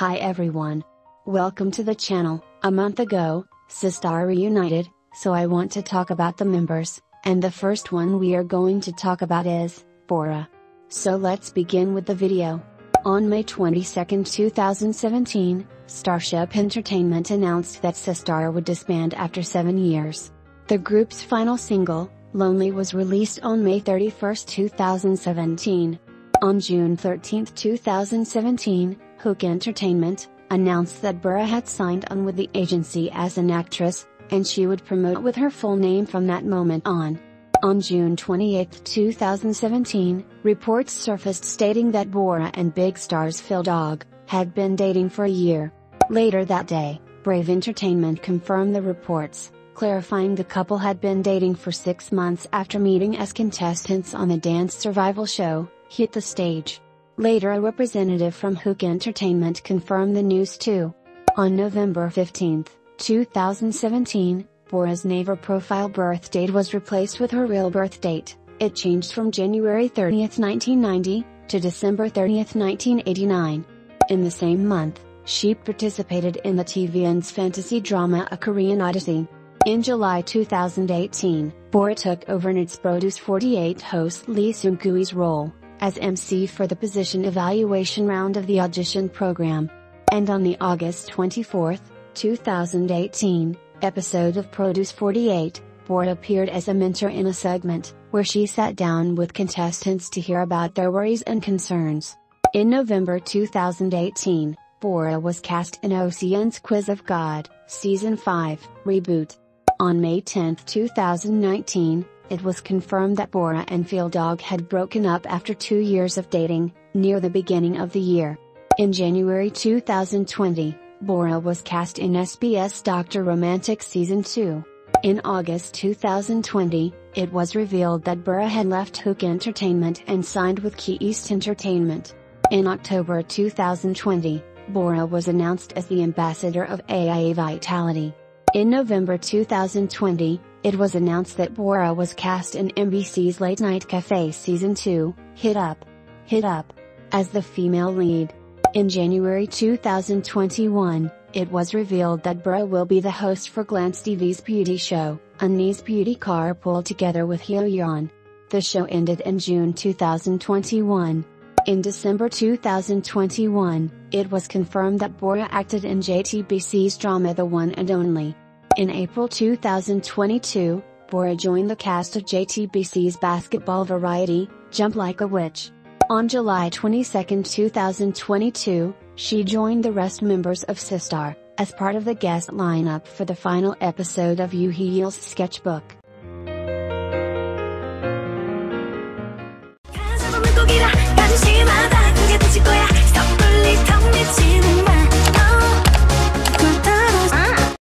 Hi everyone. Welcome to the channel. A month ago, Sistar reunited, so I want to talk about the members, and the first one we are going to talk about is, Bora. So let's begin with the video. On May 22, 2017, Starship Entertainment announced that Sistar would disband after seven years. The group's final single, Lonely was released on May 31, 2017. On June 13, 2017, Hook Entertainment, announced that Bora had signed on with the agency as an actress, and she would promote with her full name from that moment on. On June 28, 2017, reports surfaced stating that Bora and Big Star's Feeldog, had been dating for a year. Later that day, Brave Entertainment confirmed the reports clarifying the couple had been dating for six months after meeting as contestants on the dance survival show, Hit the Stage. Later a representative from Hook Entertainment confirmed the news too. On November 15, 2017, Bora's Naver profile birth date was replaced with her real birth date, it changed from January 30, 1990, to December 30, 1989. In the same month, she participated in the TVN's fantasy drama A Korean Odyssey. In July 2018, Bora took over Mnet's Produce 48 host Lee Seung-gi's role, as MC for the position evaluation round of the audition program. And on the August 24, 2018, episode of Produce 48, Bora appeared as a mentor in a segment, where she sat down with contestants to hear about their worries and concerns. In November 2018, Bora was cast in OCN's Quiz of God, Season 5, Reboot. On May 10, 2019, it was confirmed that Bora and Feeldog had broken up after two years of dating, near the beginning of the year. In January 2020, Bora was cast in SBS Dr. Romantic Season 2. In August 2020, it was revealed that Bora had left Hook Entertainment and signed with Key East Entertainment. In October 2020, Bora was announced as the ambassador of AIA Vitality. In November 2020, it was announced that Bora was cast in NBC's Late Night Cafe Season 2, Hit Up! Hit Up! as the female lead. In January 2021, it was revealed that Bora will be the host for Glance TV's beauty show, Unni's Beauty Car, Carpool together with Hyo Yeon. The show ended in June 2021. In December 2021, it was confirmed that Bora acted in JTBC's drama The One and Only. In April 2022, Bora joined the cast of JTBC's basketball variety, Jump Like a Witch. On July 22, 2022, she joined the rest members of Sistar, as part of the guest lineup for the final episode of Hee-yeol's sketchbook.